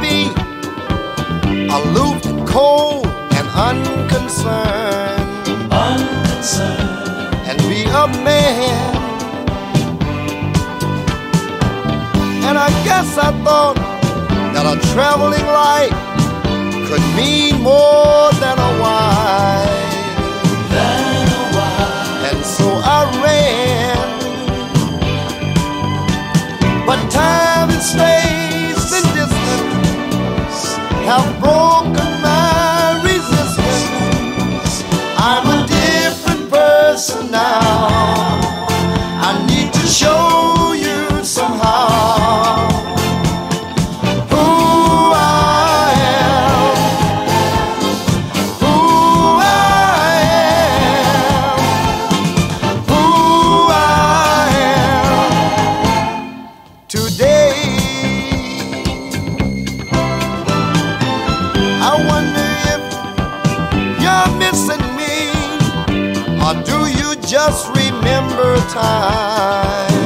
be aloof, cold, and unconcerned. Unconcerned. And be a man. And I guess I thought that a traveling life just remember time.